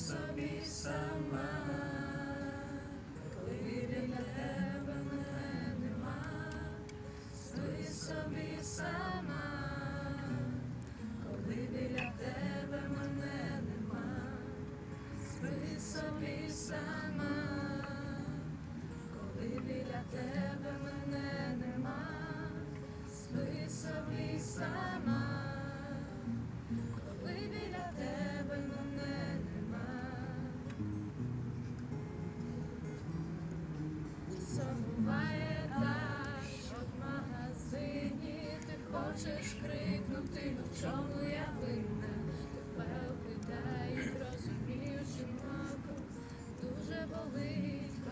собі сама, коли біля тебе мене нема, спи собі сама, коли біля тебе мене нема, спи собі сама, коли біля тебе мене нема, спи собі сама,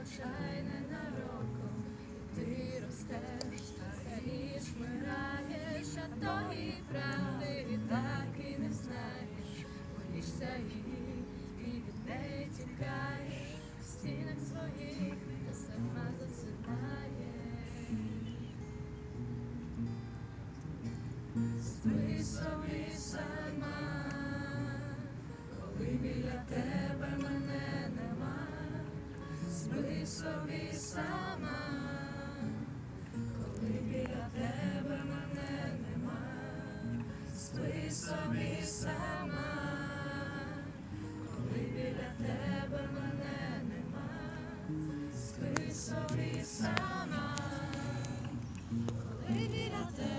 болить, хоча й ненароком, ти ростеш, старієш, вмираєш, а тої правди так і не знаєш, боїшся її і від неї тікаєш в стінах своїх, та сама засинаєш. Спи собі сама, собі сама, коли біля тебе мене нема, спи собі сама, коли біля тебе мене нема, спи собі сама, коли біля тебе